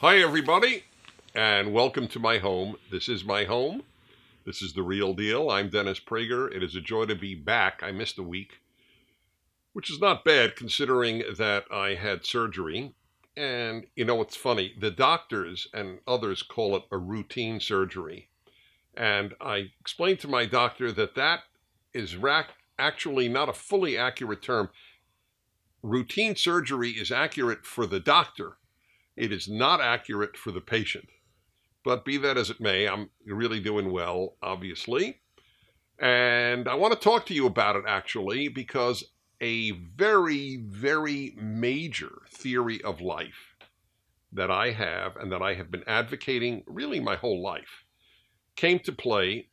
Hi, everybody, and welcome to my home. This is my home. This is the real deal. I'm Dennis Prager. It is a joy to be back. I missed a week, which is not bad considering that I had surgery. And you know what's funny? The doctors and others call it a routine surgery. And I explained to my doctor that that is actually not a fully accurate term. Routine surgery is accurate for the doctor it is not accurate for the patient. But be that as it may, I'm really doing well, obviously. And I want to talk to you about it actually because a very, very major theory of life that I have and that I have been advocating really my whole life came to play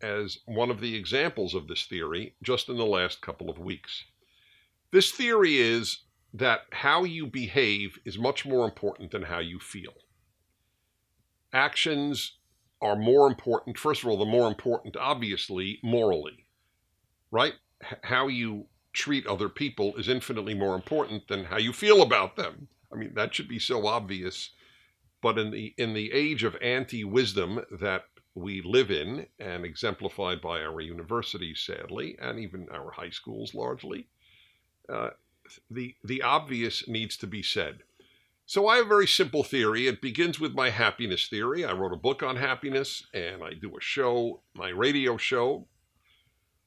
as one of the examples of this theory just in the last couple of weeks. This theory is that how you behave is much more important than how you feel. Actions are more important. First of all, the more important, obviously, morally, right? How you treat other people is infinitely more important than how you feel about them. I mean, that should be so obvious. But in the in the age of anti-wisdom that we live in, and exemplified by our universities, sadly, and even our high schools largely, uh, the, the obvious needs to be said. So I have a very simple theory. It begins with my happiness theory. I wrote a book on happiness, and I do a show, my radio show,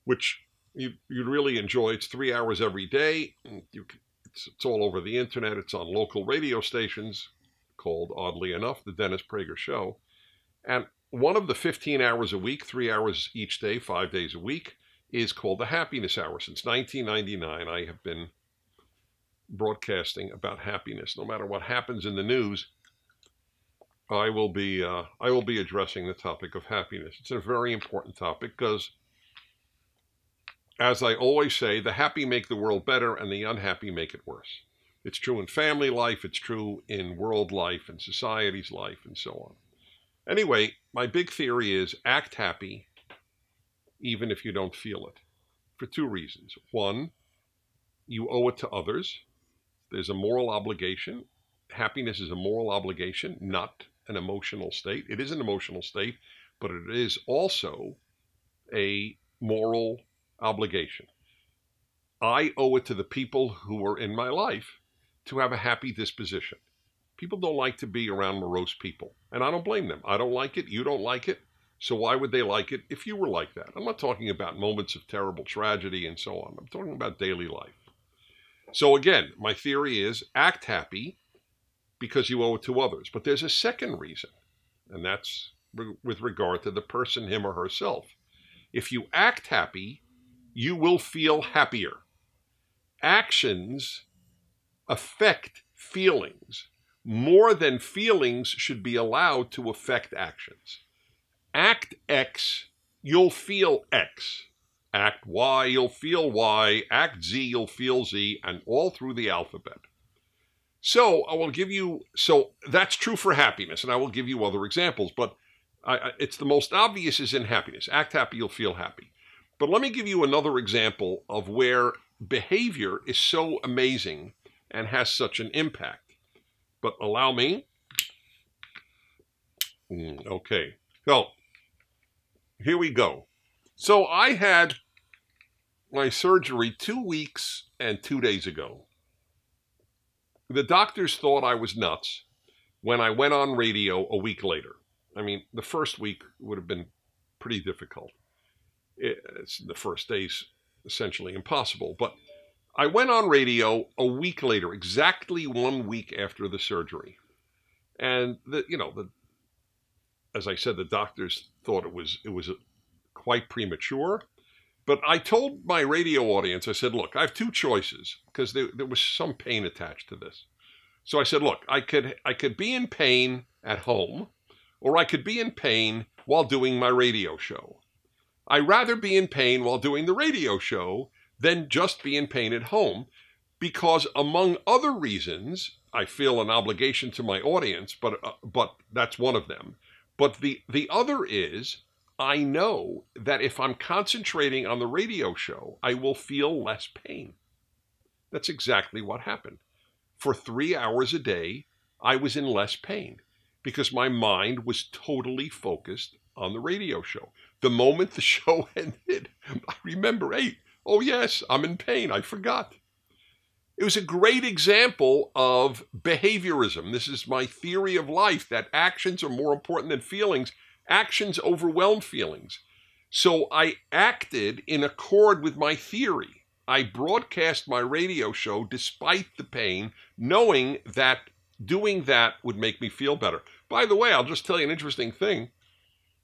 which you, you'd really enjoy. It's three hours every day. You, it's, it's all over the internet. It's on local radio stations called, oddly enough, The Dennis Prager Show. And one of the 15 hours a week, three hours each day, five days a week, is called the Happiness Hour. Since 1999, I have been broadcasting about happiness. No matter what happens in the news, I will be uh, I will be addressing the topic of happiness. It's a very important topic because, as I always say, the happy make the world better, and the unhappy make it worse. It's true in family life. It's true in world life and society's life, and so on. Anyway, my big theory is act happy, even if you don't feel it, for two reasons. One, you owe it to others there's a moral obligation. Happiness is a moral obligation, not an emotional state. It is an emotional state, but it is also a moral obligation. I owe it to the people who are in my life to have a happy disposition. People don't like to be around morose people, and I don't blame them. I don't like it. You don't like it. So why would they like it if you were like that? I'm not talking about moments of terrible tragedy and so on. I'm talking about daily life. So again, my theory is act happy because you owe it to others. But there's a second reason, and that's with regard to the person, him or herself. If you act happy, you will feel happier. Actions affect feelings more than feelings should be allowed to affect actions. Act X, you'll feel X. Act Y, you'll feel Y. Act Z, you'll feel Z, and all through the alphabet. So I will give you, so that's true for happiness, and I will give you other examples, but I, it's the most obvious is in happiness. Act happy, you'll feel happy. But let me give you another example of where behavior is so amazing and has such an impact. But allow me. Mm, okay. So here we go. So I had my surgery two weeks and two days ago. The doctors thought I was nuts when I went on radio a week later. I mean, the first week would have been pretty difficult. It's the first day's essentially impossible. But I went on radio a week later, exactly one week after the surgery. And the, you know, the, as I said, the doctors thought it was it was quite premature. But I told my radio audience, I said, look, I have two choices because there, there was some pain attached to this. So I said, look, I could I could be in pain at home, or I could be in pain while doing my radio show. I'd rather be in pain while doing the radio show than just be in pain at home, because among other reasons, I feel an obligation to my audience, but uh, but that's one of them. But the the other is I know that if I'm concentrating on the radio show, I will feel less pain. That's exactly what happened. For three hours a day, I was in less pain because my mind was totally focused on the radio show. The moment the show ended, I remember, hey, oh yes, I'm in pain. I forgot. It was a great example of behaviorism. This is my theory of life that actions are more important than feelings. Actions overwhelm feelings. So I acted in accord with my theory. I broadcast my radio show despite the pain, knowing that doing that would make me feel better. By the way, I'll just tell you an interesting thing.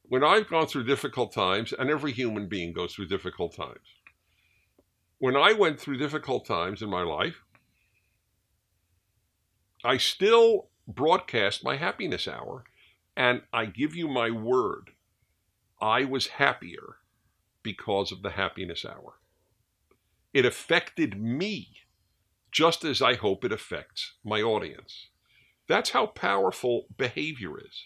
When I've gone through difficult times, and every human being goes through difficult times, when I went through difficult times in my life, I still broadcast my happiness hour, and I give you my word, I was happier because of the happiness hour. It affected me just as I hope it affects my audience. That's how powerful behavior is.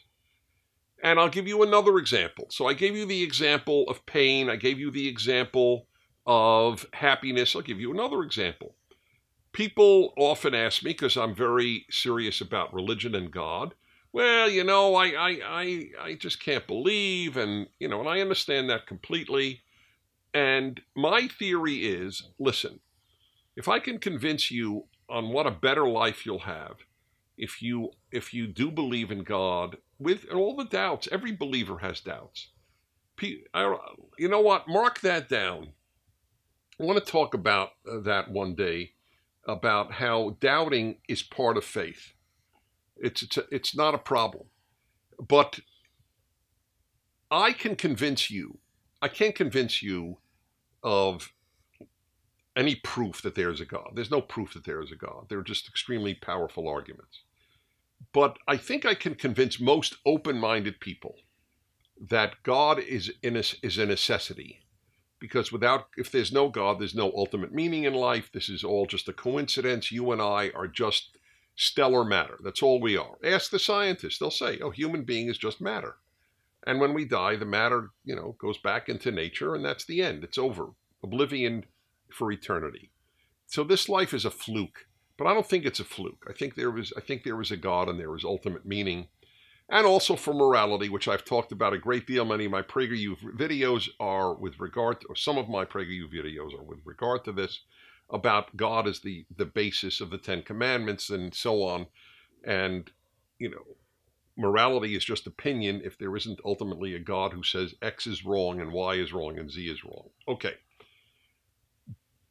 And I'll give you another example. So I gave you the example of pain. I gave you the example of happiness. I'll give you another example. People often ask me, because I'm very serious about religion and God, well, you know, I, I, I, I just can't believe, and, you know, and I understand that completely. And my theory is listen, if I can convince you on what a better life you'll have, if you if you do believe in God with all the doubts, every believer has doubts. You know what? Mark that down. I want to talk about uh, that one day about how doubting is part of faith. It's it's, a, it's not a problem, but I can convince you. I can't convince you of any proof that there is a God. There's no proof that there is a God. They're just extremely powerful arguments. But I think I can convince most open-minded people that God is in a, is a necessity because without if there's no god there's no ultimate meaning in life this is all just a coincidence you and i are just stellar matter. That's all we are. Ask the scientists. They'll say oh human being is just matter. And when we die the matter you know goes back into nature and that's the end. It's over. Oblivion for eternity. So this life is a fluke but i don't think it's a fluke. I think there was i think there was a god and there was ultimate meaning. And also for morality, which I've talked about a great deal. Many of my PragerU videos are with regard to, or some of my PragerU videos are with regard to this, about God as the, the basis of the Ten Commandments and so on. And, you know, morality is just opinion if there isn't ultimately a God who says X is wrong and Y is wrong and Z is wrong. Okay.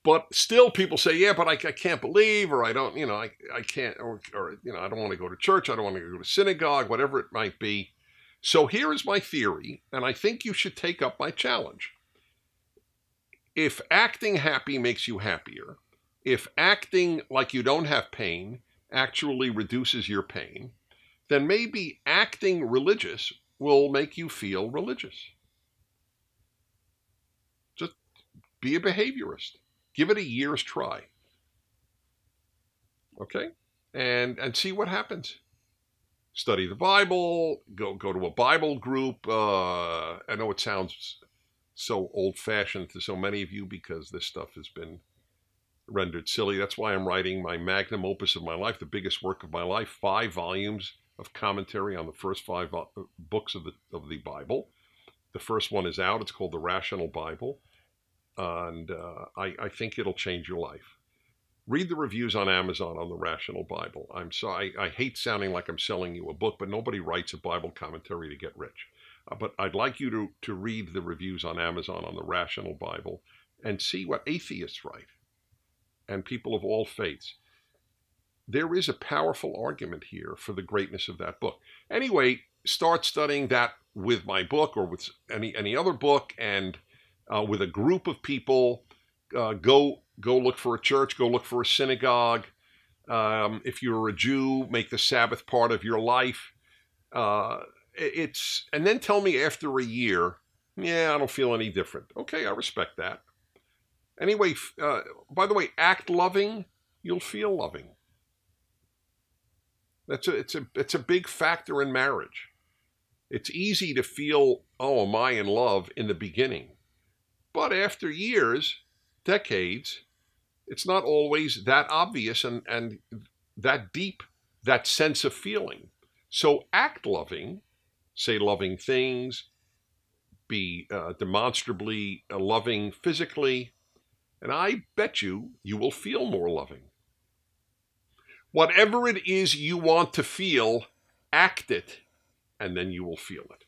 But still, people say, yeah, but I, I can't believe, or I don't, you know, I, I can't, or, or, you know, I don't want to go to church, I don't want to go to synagogue, whatever it might be. So here is my theory, and I think you should take up my challenge. If acting happy makes you happier, if acting like you don't have pain actually reduces your pain, then maybe acting religious will make you feel religious. Just be a behaviorist. Give it a year's try. Okay? And and see what happens. Study the Bible, go go to a Bible group. Uh, I know it sounds so old-fashioned to so many of you because this stuff has been rendered silly. That's why I'm writing my magnum opus of my life, the biggest work of my life, five volumes of commentary on the first five uh, books of the of the Bible. The first one is out. It's called The Rational Bible and uh, I, I, think it'll change your life. Read the reviews on Amazon on the Rational Bible. I'm sorry, I, I hate sounding like I'm selling you a book, but nobody writes a Bible commentary to get rich. Uh, but I'd like you to, to read the reviews on Amazon on the Rational Bible and see what atheists write and people of all faiths. There is a powerful argument here for the greatness of that book. Anyway, start studying that with my book or with any any other book and uh, with a group of people. Uh, go go look for a church. Go look for a synagogue. Um, if you're a Jew, make the Sabbath part of your life. Uh, it's and then tell me after a year, yeah, I don't feel any different. Okay, I respect that. Anyway, uh, by the way, act loving, you'll feel loving. That's a it's a it's a big factor in marriage. It's easy to feel, oh, am I in love in the beginning? But after years, decades, it's not always that obvious and, and that deep that sense of feeling. So act loving, say loving things, be uh, demonstrably uh, loving physically, and I bet you you will feel more loving. Whatever it is you want to feel, act it, and then you will feel it.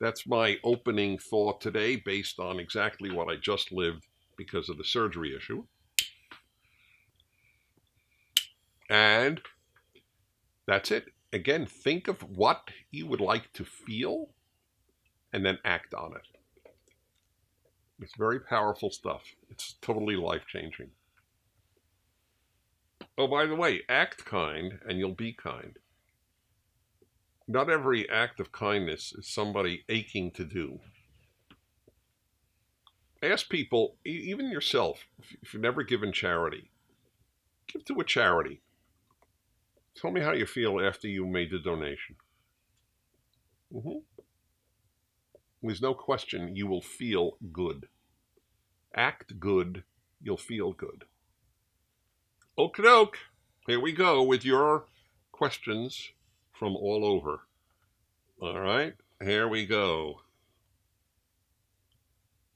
That's my opening thought today based on exactly what I just lived because of the surgery issue. And that's it. Again, think of what you would like to feel and then act on it. It's very powerful stuff. It's totally life changing. Oh, by the way, act kind and you'll be kind. Not every act of kindness is somebody aching to do. Ask people, even yourself, if you've never given charity, give to a charity. Tell me how you feel after you made the donation. Mm-hmm. There's no question you will feel good. Act good, you'll feel good. Okie doke. Here we go with your questions from all over. All right, here we go.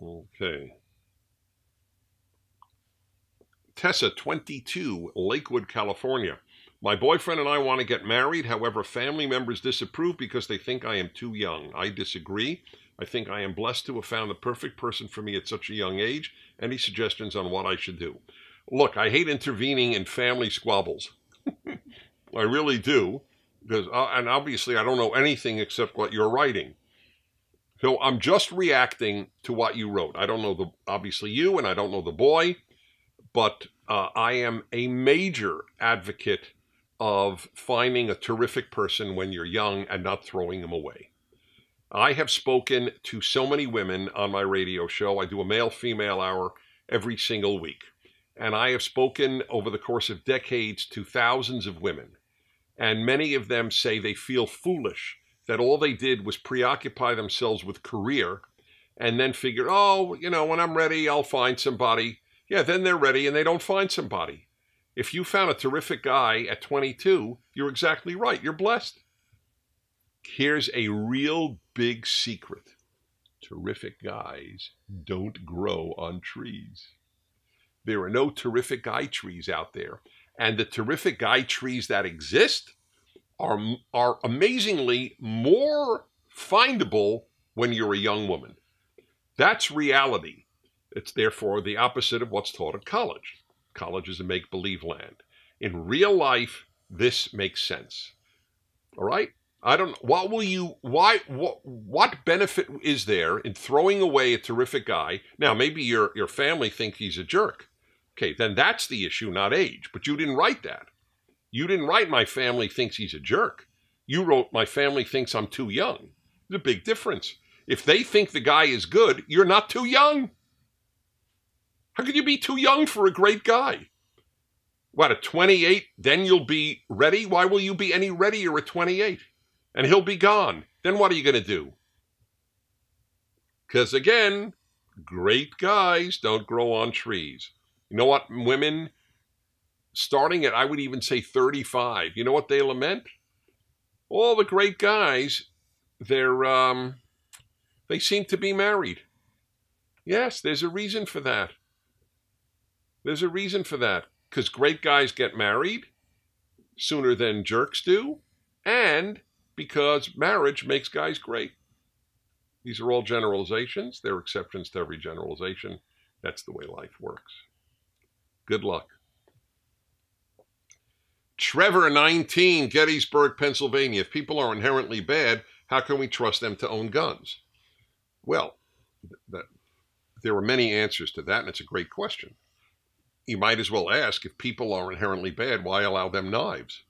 Okay. Tessa, 22, Lakewood, California. My boyfriend and I want to get married. However, family members disapprove because they think I am too young. I disagree. I think I am blessed to have found the perfect person for me at such a young age. Any suggestions on what I should do? Look, I hate intervening in family squabbles. I really do. Because, uh, and obviously, I don't know anything except what you're writing. So I'm just reacting to what you wrote. I don't know the obviously you, and I don't know the boy, but uh, I am a major advocate of finding a terrific person when you're young and not throwing them away. I have spoken to so many women on my radio show. I do a male female hour every single week. And I have spoken over the course of decades to thousands of women. And many of them say they feel foolish that all they did was preoccupy themselves with career and then figure, oh, you know, when I'm ready, I'll find somebody. Yeah, then they're ready and they don't find somebody. If you found a terrific guy at 22, you're exactly right. You're blessed. Here's a real big secret terrific guys don't grow on trees. There are no terrific guy trees out there. And the terrific guy trees that exist are, are amazingly more findable when you're a young woman. That's reality. It's therefore the opposite of what's taught at college. College is a make believe land. In real life, this makes sense. All right? I don't what will you why what what benefit is there in throwing away a terrific guy? Now maybe your your family think he's a jerk. Okay, then that's the issue, not age. But you didn't write that. You didn't write my family thinks he's a jerk. You wrote my family thinks I'm too young. There's a big difference. If they think the guy is good, you're not too young. How could you be too young for a great guy? What, at 28, then you'll be ready? Why will you be any readier at 28? And he'll be gone. Then what are you going to do? Because again, great guys don't grow on trees. You know what, women, starting at, I would even say 35, you know what they lament? All the great guys, they're, um, they seem to be married. Yes, there's a reason for that. There's a reason for that. Because great guys get married sooner than jerks do, and because marriage makes guys great. These are all generalizations. There are exceptions to every generalization. That's the way life works. Good luck. Trevor, 19, Gettysburg, Pennsylvania. If people are inherently bad, how can we trust them to own guns? Well, there are many answers to that, and it's a great question you might as well ask if people are inherently bad, why allow them knives?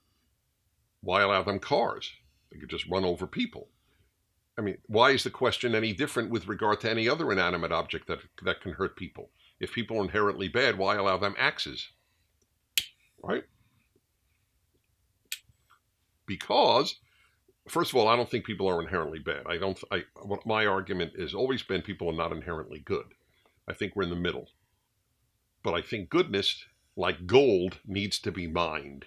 Why allow them cars? They could just run over people. I mean, why is the question any different with regard to any other inanimate object that, that can hurt people? If people are inherently bad, why allow them axes? Right? Because, first of all, I don't think people are inherently bad. I don't. I what my argument has always been people are not inherently good. I think we're in the middle. But I think goodness, like gold, needs to be mined.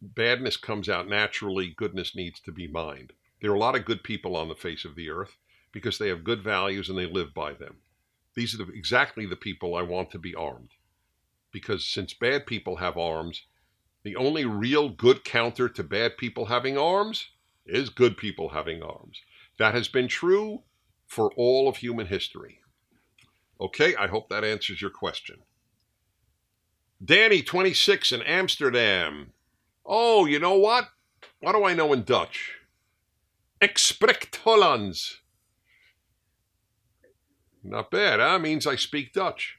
badness comes out naturally, goodness needs to be mined. There are a lot of good people on the face of the earth because they have good values and they live by them. These are the, exactly the people I want to be armed. Because since bad people have arms, the only real good counter to bad people having arms is good people having arms. That has been true for all of human history. Okay, I hope that answers your question. Danny, 26 in Amsterdam. Oh, you know what? What do I know in Dutch? Spreek Hollands. Not bad, huh? Means I speak Dutch.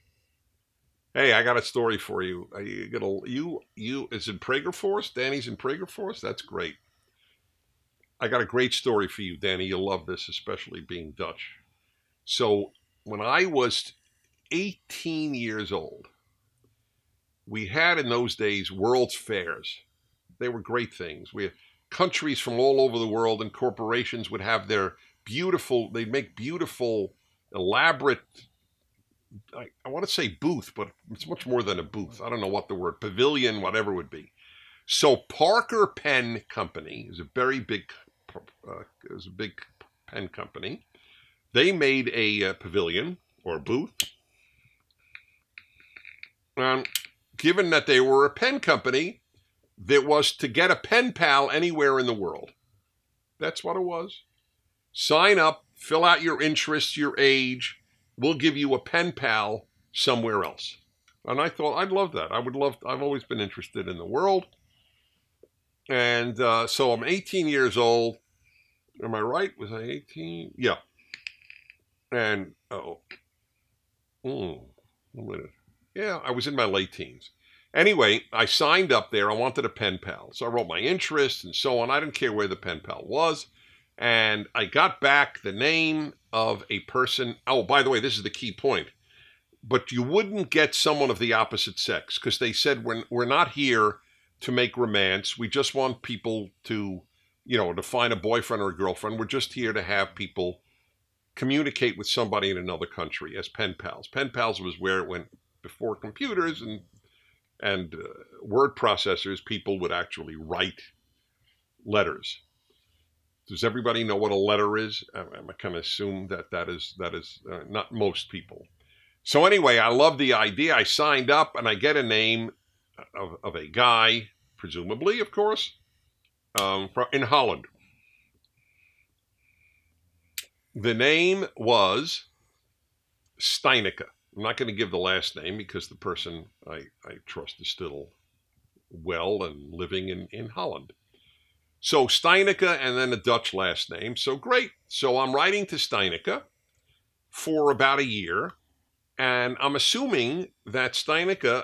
Hey, I got a story for you. Uh, you gonna you you is in Pragerforce? Danny's in Pragerforce? That's great. I got a great story for you, Danny. You'll love this, especially being Dutch. So when I was 18 years old, we had in those days World's Fairs. They were great things. We had countries from all over the world and corporations would have their beautiful, they'd make beautiful, elaborate, I, I want to say booth, but it's much more than a booth. I don't know what the word, pavilion, whatever would be. So Parker Pen Company is a very big, uh, is a big pen company. They made a uh, pavilion or booth. Um, given that they were a pen company, that was to get a pen pal anywhere in the world. That's what it was. Sign up, fill out your interests, your age. We'll give you a pen pal somewhere else. And I thought, I'd love that. I would love, I've always been interested in the world. And uh, so I'm 18 years old. Am I right? Was I 18? Yeah. And, oh, mm, yeah, I was in my late teens. Anyway, I signed up there. I wanted a pen pal. So I wrote my interests and so on. I didn't care where the pen pal was. And I got back the name of a person. Oh, by the way, this is the key point. But you wouldn't get someone of the opposite sex because they said we're, we're not here to make romance. We just want people to, you know, to find a boyfriend or a girlfriend. We're just here to have people communicate with somebody in another country as pen pals. Pen pals was where it went before computers and and uh, word processors, people would actually write letters. Does everybody know what a letter is? I, I of assume that that is that is uh, not most people. So anyway, I love the idea. I signed up and I get a name of, of a guy, presumably, of course, um, in Holland. The name was Steinecke. I'm not going to give the last name because the person I, I trust is still well and living in, in Holland. So Steinecke and then a Dutch last name. So great. So I'm writing to Steinecke for about a year. And I'm assuming that Steinecke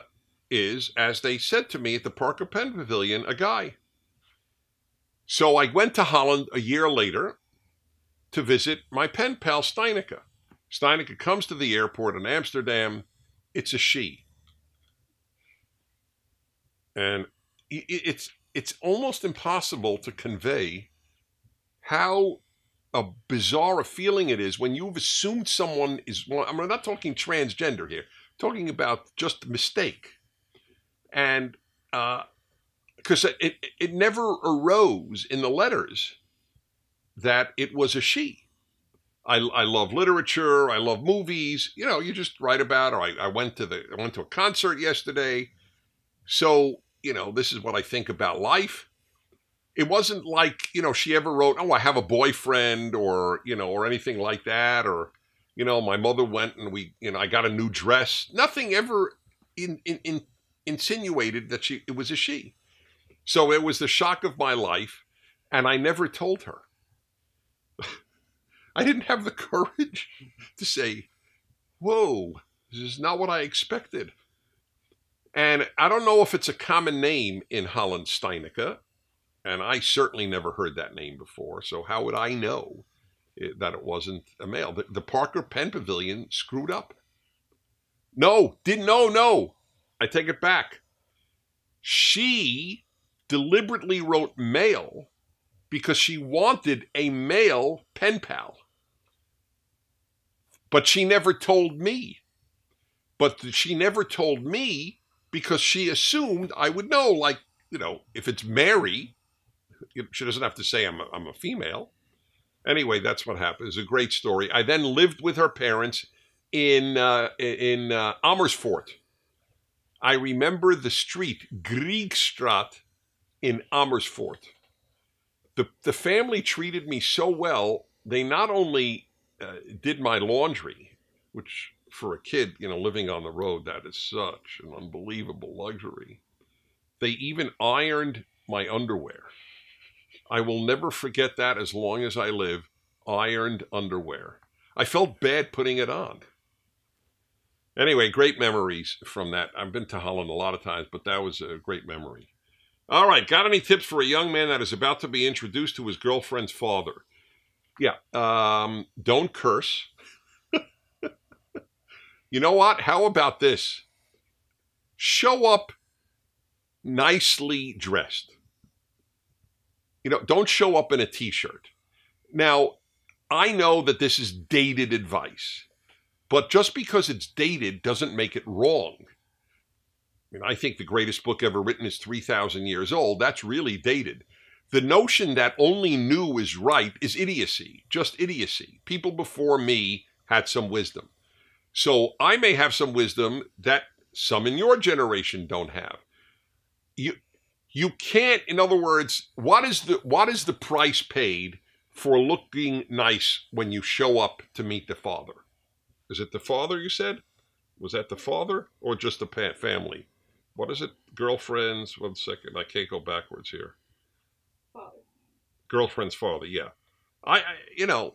is, as they said to me at the Parker Pen Pavilion, a guy. So I went to Holland a year later to visit my pen pal Steinecke. Steinecke comes to the airport in Amsterdam. It's a she. And it's it's almost impossible to convey how a bizarre a feeling it is when you've assumed someone is well, I'm not talking transgender here, I'm talking about just a mistake. And because uh, it, it never arose in the letters that it was a she. I, I love literature. I love movies. You know, you just write about. Or I, I went to the I went to a concert yesterday. So you know, this is what I think about life. It wasn't like you know she ever wrote, "Oh, I have a boyfriend," or you know, or anything like that, or you know, my mother went and we, you know, I got a new dress. Nothing ever in, in, in insinuated that she it was a she. So it was the shock of my life, and I never told her. I didn't have the courage to say, whoa, this is not what I expected. And I don't know if it's a common name in Holland Steinecke, and I certainly never heard that name before. So how would I know that it wasn't a male? The, the Parker Pen Pavilion screwed up. No, didn't. No, no. I take it back. She deliberately wrote male because she wanted a male pen pal. But she never told me. But she never told me because she assumed I would know, like you know, if it's Mary, she doesn't have to say I'm a, I'm a female. Anyway, that's what happened. It's a great story. I then lived with her parents in uh, in uh, Amersfoort. I remember the street Griegstraat in Amersfoort. The the family treated me so well. They not only uh, did my laundry, which for a kid, you know, living on the road, that is such an unbelievable luxury. They even ironed my underwear. I will never forget that as long as I live. Ironed underwear. I felt bad putting it on. Anyway, great memories from that. I've been to Holland a lot of times, but that was a great memory. All right, got any tips for a young man that is about to be introduced to his girlfriend's father? Yeah, um, don't curse. you know what? How about this? Show up nicely dressed. You know, don't show up in a t shirt. Now, I know that this is dated advice, but just because it's dated doesn't make it wrong. I mean, I think the greatest book ever written is 3,000 years old. That's really dated. The notion that only new is right is idiocy, just idiocy. People before me had some wisdom. So I may have some wisdom that some in your generation don't have. You you can't in other words, what is the what is the price paid for looking nice when you show up to meet the father? Is it the father you said? Was that the father or just the family? What is it? Girlfriends. One second. I can't go backwards here. Girlfriend's father. Yeah. I, I you know,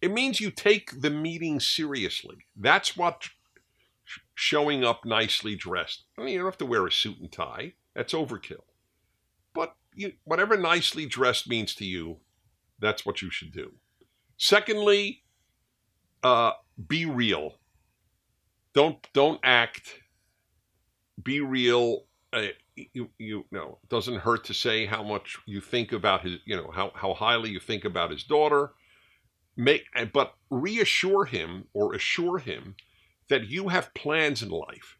it means you take the meeting seriously. That's what showing up nicely dressed. I mean, you don't have to wear a suit and tie. That's overkill. But you, whatever nicely dressed means to you, that's what you should do. Secondly, uh, be real. Don't don't act. Be real. Uh, you you know it doesn't hurt to say how much you think about his you know how how highly you think about his daughter. Make but reassure him or assure him that you have plans in life.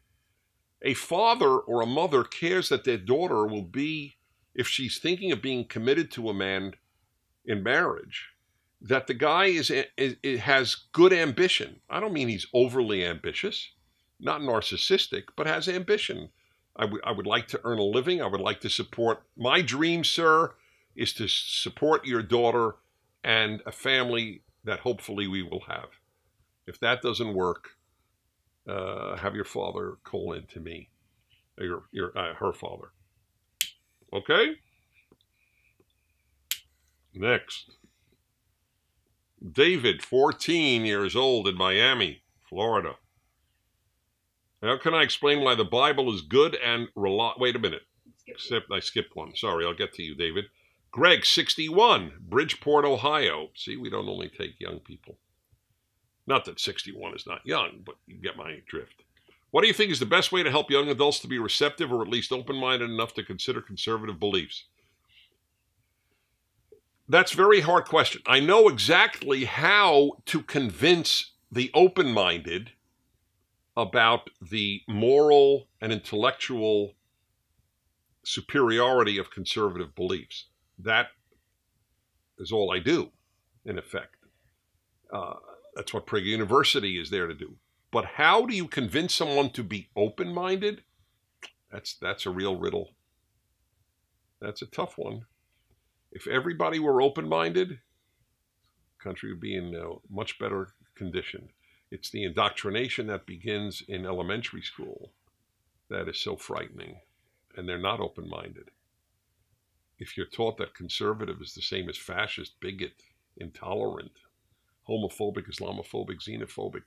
A father or a mother cares that their daughter will be, if she's thinking of being committed to a man in marriage, that the guy is, eh, is, is, has good ambition. I don't mean he's overly ambitious, not narcissistic, but has ambition. I, w- I would like to earn a living. I would like to support. My dream, sir, is to support your daughter and a family that hopefully we will have. If that doesn't work, uh, have your father call in to me, your your uh, her father. Okay. Next. David, 14 years old in Miami, Florida. How can I explain why the Bible is good and? Wait a minute. Except I skipped one. Sorry, I'll get to you, David. Greg, 61, Bridgeport, Ohio. See, we don't only take young people. Not that 61 is not young, but you get my drift. What do you think is the best way to help young adults to be receptive or at least open minded enough to consider conservative beliefs? That's a very hard question. I know exactly how to convince the open minded about the moral and intellectual superiority of conservative beliefs. That is all I do, in effect. Uh, that's what Prager University is there to do. But how do you convince someone to be open minded? That's, that's a real riddle. That's a tough one. If everybody were open minded, country would be in a much better condition. It's the indoctrination that begins in elementary school that is so frightening, and they're not open minded. If you're taught that conservative is the same as fascist, bigot, intolerant, homophobic, Islamophobic, xenophobic,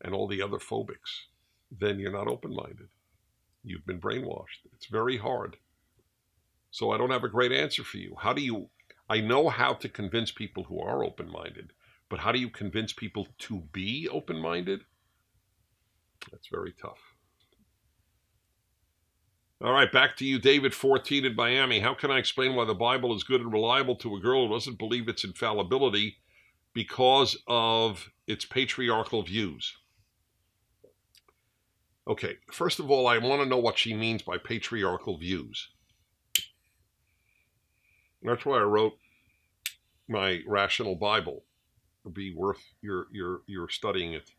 and all the other phobics, then you're not open minded. You've been brainwashed. It's very hard. So I don't have a great answer for you. How do you, I know how to convince people who are open minded, but how do you convince people to be open minded? That's very tough. All right, back to you, David, 14 in Miami. How can I explain why the Bible is good and reliable to a girl who doesn't believe its infallibility because of its patriarchal views? Okay, first of all, I want to know what she means by patriarchal views. That's why I wrote my rational Bible. Be worth your your your studying it.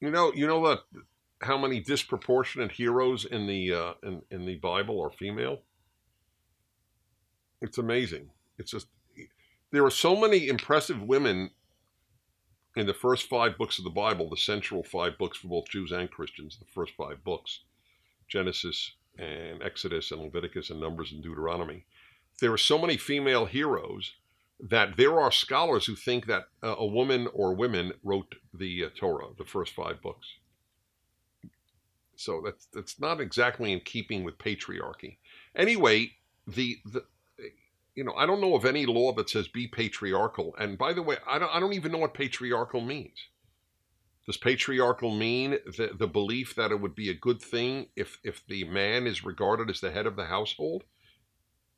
You know, you know that how many disproportionate heroes in the uh, in in the Bible are female. It's amazing. It's just there are so many impressive women in the first five books of the Bible, the central five books for both Jews and Christians, the first five books, Genesis and Exodus and Leviticus and Numbers and Deuteronomy. There are so many female heroes that there are scholars who think that uh, a woman or women wrote the uh, Torah, the first five books. So that's that's not exactly in keeping with patriarchy. Anyway, the, the you know, I don't know of any law that says be patriarchal. And by the way, I don't, I don't even know what patriarchal means. Does patriarchal mean the, the belief that it would be a good thing if, if the man is regarded as the head of the household?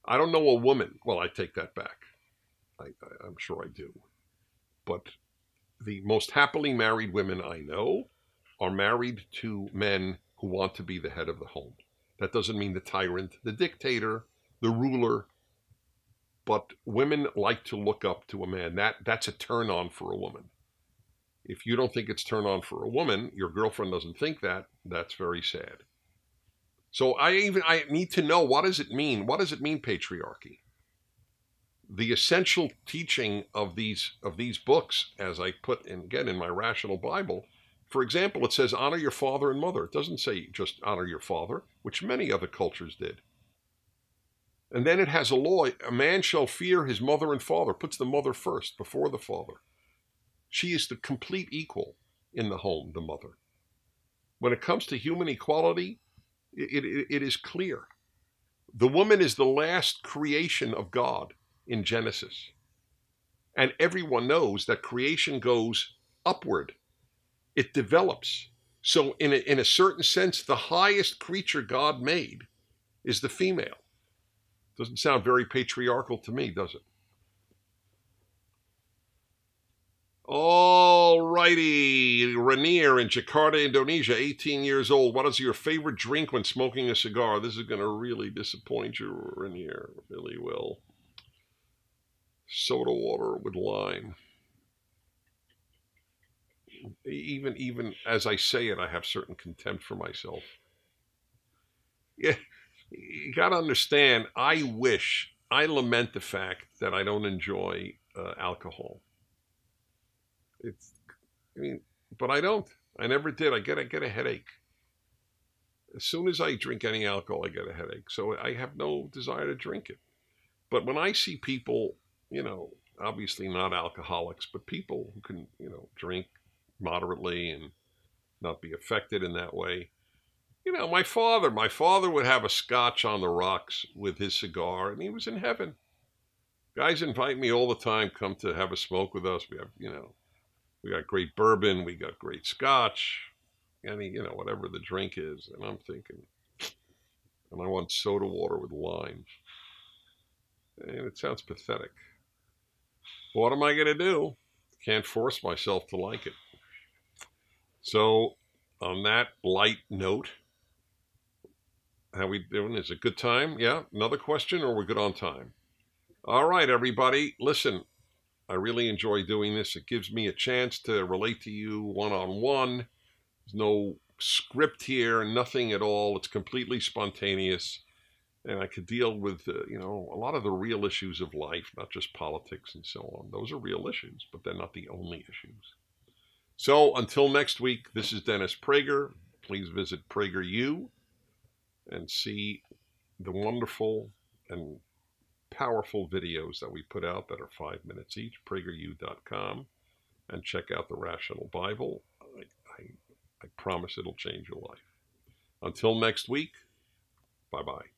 I don't know a woman. Well, I take that back. I, I'm sure I do. But the most happily married women I know are married to men who want to be the head of the home. That doesn't mean the tyrant, the dictator, the ruler, but women like to look up to a man. That that's a turn on for a woman. If you don't think it's turn on for a woman, your girlfriend doesn't think that, that's very sad. So I even I need to know what does it mean? What does it mean patriarchy? The essential teaching of these of these books, as I put in again in my rational Bible, for example, it says honor your father and mother. It doesn't say just honor your father, which many other cultures did. And then it has a law a man shall fear his mother and father, puts the mother first before the father. She is the complete equal in the home, the mother. When it comes to human equality, it, it, it is clear. The woman is the last creation of God in Genesis. And everyone knows that creation goes upward, it develops. So, in a, in a certain sense, the highest creature God made is the female. Doesn't sound very patriarchal to me, does it? All righty. Rainier in Jakarta, Indonesia, 18 years old. What is your favorite drink when smoking a cigar? This is going to really disappoint you, Rainier. Really will. Soda water with lime. Even even as I say it, I have certain contempt for myself. Yeah, you got to understand, I wish, I lament the fact that I don't enjoy uh, alcohol. It's, I mean, but I don't. I never did. I get, I get a headache. As soon as I drink any alcohol, I get a headache. So I have no desire to drink it. But when I see people, you know, obviously not alcoholics, but people who can, you know, drink moderately and not be affected in that way, you know, my father, my father would have a scotch on the rocks with his cigar, and he was in heaven. Guys invite me all the time, come to have a smoke with us. We have, you know, we got great bourbon, we got great scotch, any, you know, whatever the drink is. And I'm thinking, and I want soda water with lime. And it sounds pathetic. What am I going to do? Can't force myself to like it. So, on that light note, how we doing? Is it good time? Yeah. Another question, or we're good on time? All right, everybody. Listen, I really enjoy doing this. It gives me a chance to relate to you one on one. There's no script here, nothing at all. It's completely spontaneous, and I could deal with uh, you know a lot of the real issues of life, not just politics and so on. Those are real issues, but they're not the only issues. So until next week, this is Dennis Prager. Please visit PragerU and see the wonderful and powerful videos that we put out that are five minutes each, prageru.com, and check out the Rational Bible. I, I, I promise it'll change your life. Until next week, bye bye.